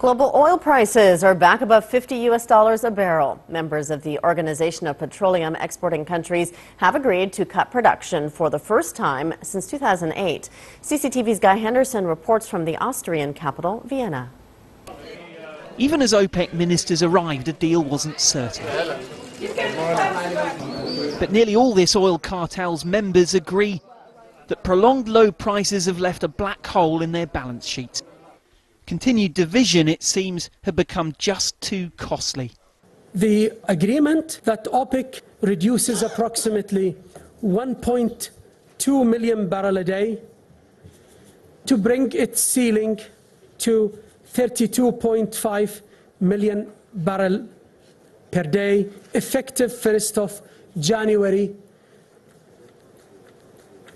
Global oil prices are back above 50 U.S. dollars a barrel. Members of the Organization of Petroleum Exporting Countries have agreed to cut production for the first time since 2008. CCTV's Guy Henderson reports from the Austrian capital, Vienna. Even as OPEC ministers arrived, a deal wasn't certain. But nearly all this oil cartel's members agree that prolonged low prices have left a black hole in their balance sheets. Continued division, it seems, had become just too costly. The agreement that OPEC reduces approximately 1.2 million barrel a day to bring its ceiling to 32.5 million barrel per day, effective 1st of January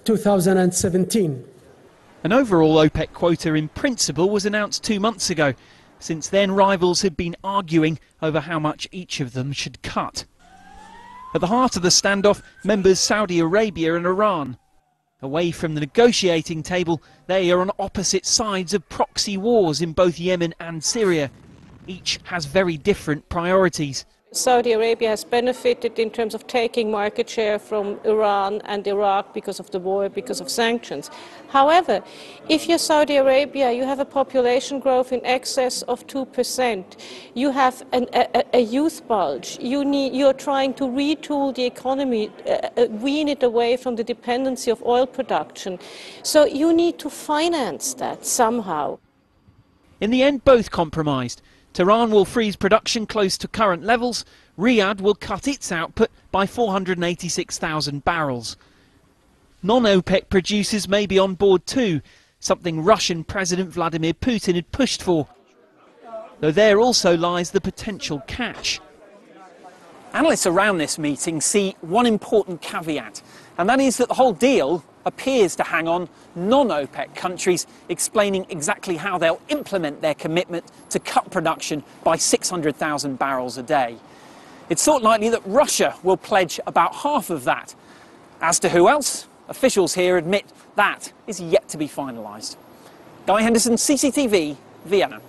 2017. An overall OPEC quota in principle was announced two months ago. Since then, rivals had been arguing over how much each of them should cut. At the heart of the standoff, members Saudi Arabia and Iran. Away from the negotiating table, they are on opposite sides of proxy wars in both Yemen and Syria. Each has very different priorities. Saudi Arabia has benefited in terms of taking market share from Iran and Iraq because of the war, because of sanctions. However, if you're Saudi Arabia, you have a population growth in excess of 2%. You have an, a, a, youth bulge. You need, you're trying to retool the economy, uh, uh, wean it away from the dependency of oil production. So you need to finance that somehow. In the end, both compromised. Tehran will freeze production close to current levels. Riyadh will cut its output by 486,000 barrels. Non-OPEC producers may be on board too, something Russian President Vladimir Putin had pushed for. Though there also lies the potential catch. Analysts around this meeting see one important caveat, and that is that the whole deal appears to hang on non-OPEC countries explaining exactly how they'll implement their commitment to cut production by 600,000 barrels a day. It's thought likely that Russia will pledge about half of that. As to who else, officials here admit that is yet to be finalised. Guy Henderson, CCTV, Vienna.